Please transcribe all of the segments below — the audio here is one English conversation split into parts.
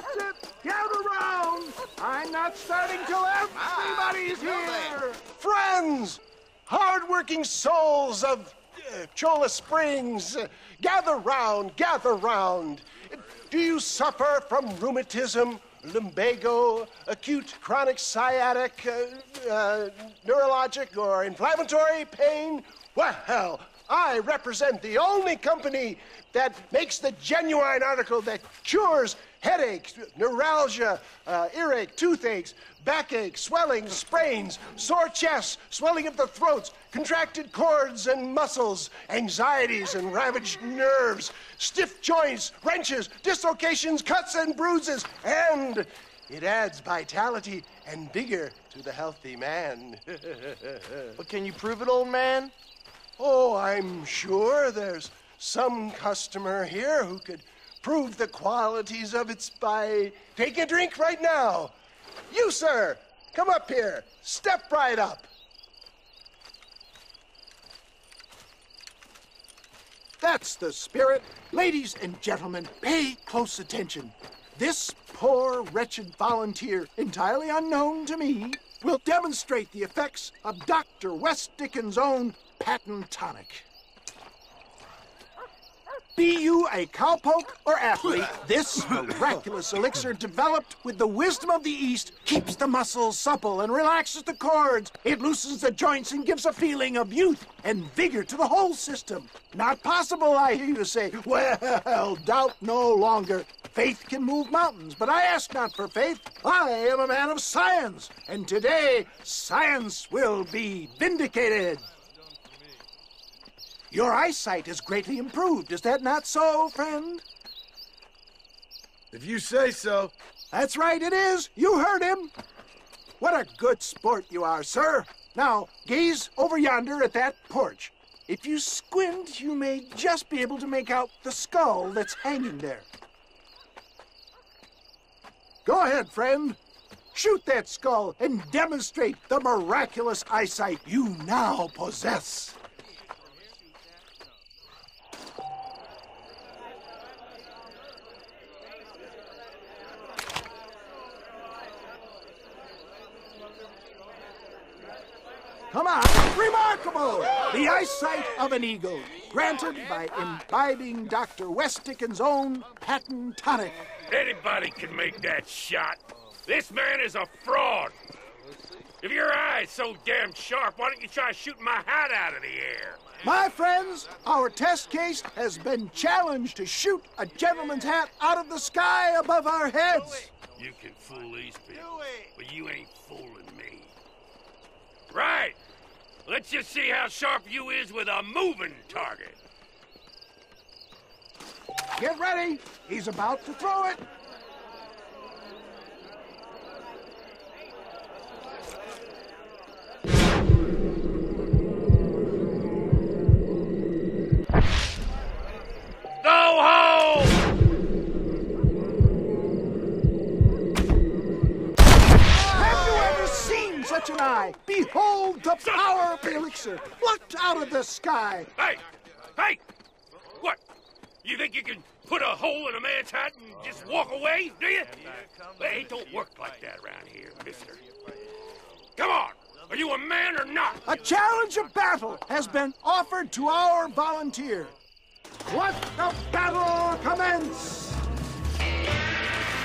That's it. Gather round. I'm not starting till everybody's here. Friends, hardworking souls of uh, Cholla Springs, uh, gather round, gather round. Do you suffer from rheumatism, lumbago, acute chronic sciatic, uh, uh, neurologic, or inflammatory pain? Well, I represent the only company that makes the genuine article that cures headaches, neuralgia, uh, earache, toothaches, backache, swelling, sprains, sore chests, swelling of the throats, contracted cords and muscles, anxieties and ravaged nerves, stiff joints, wrenches, dislocations, cuts and bruises, and it adds vitality and vigor to the healthy man. but can you prove it, old man? Oh, I'm sure there's some customer here who could prove the qualities of it by taking a drink right now. You, sir, come up here. Step right up. That's the spirit. Ladies and gentlemen, pay close attention. This poor, wretched volunteer, entirely unknown to me, will demonstrate the effects of Dr. West Dickens' own patent tonic. Be you a cowpoke or athlete, this miraculous elixir developed with the wisdom of the East keeps the muscles supple and relaxes the cords. It loosens the joints and gives a feeling of youth and vigor to the whole system. Not possible, I hear you say. Well, doubt no longer. Faith can move mountains, but I ask not for faith. I am a man of science, and today science will be vindicated. Your eyesight is greatly improved. Is that not so, friend? If you say so. That's right, it is. You heard him. What a good sport you are, sir. Now, gaze over yonder at that porch. If you squint, you may just be able to make out the skull that's hanging there. Go ahead, friend. Shoot that skull and demonstrate the miraculous eyesight you now possess. Come on, remarkable! The eyesight of an eagle, granted by imbibing Dr. West Dickens' own patent tonic. Anybody can make that shot. This man is a fraud. If your eye's so damn sharp, why don't you try shooting my hat out of the air? My friends, our test case has been challenged to shoot a gentleman's hat out of the sky above our heads. You can fool these people, but you ain't fooling me. Right. Let's just see how sharp you is with a moving target. Get ready. He's about to throw it. Go home! Have you ever seen such an eye? Behold the power of the elixir plucked out of the sky. Hey! Hey! What? You think you can put a hole in a man's hat and just walk away, do you? Hey, it don't work like that around here, mister. Come on! Are you a man or not? A challenge of battle has been offered to our volunteer. Let the battle commence!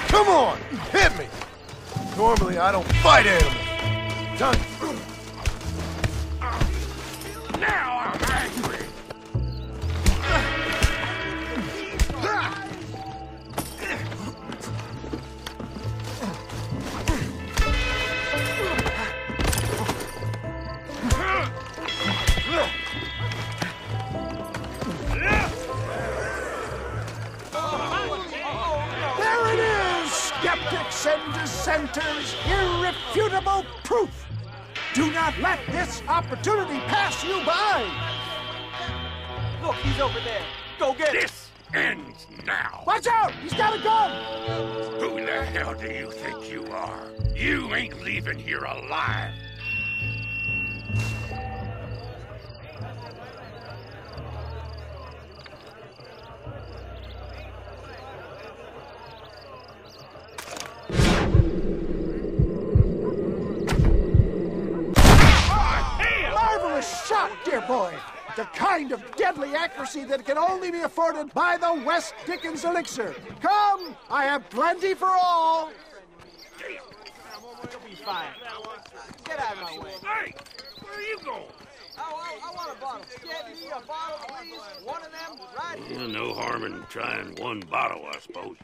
Come on, hit me. Normally I don't fight animals. Done. Skeptics and dissenters, irrefutable proof. Do not let this opportunity pass you by. Look, he's over there. Go get him. This ends now! Watch out, he's got a gun. Who the hell do you think you are? You ain't leaving here alive! Boy. The kind of deadly accuracy that can only be afforded by the West Dickens elixir. Come, I have plenty for all. You'll be fine. Get out of my way. Hey, where are you going? Oh, I, I want a bottle. Get me a bottle, please. One of them right here. Well, no harm in trying one bottle, I suppose.